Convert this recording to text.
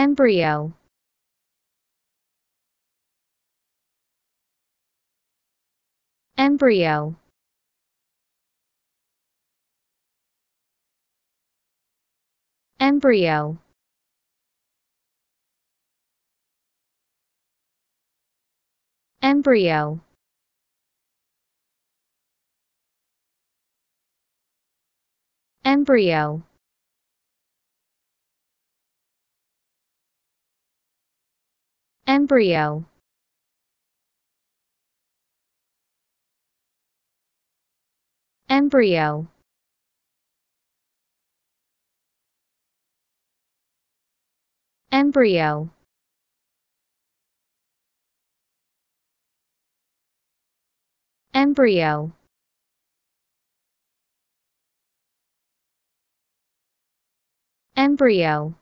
embryo. Embryo. Embryo. Embryo. Embryo embryo. Embryo. Embryo. Embryo. Embryo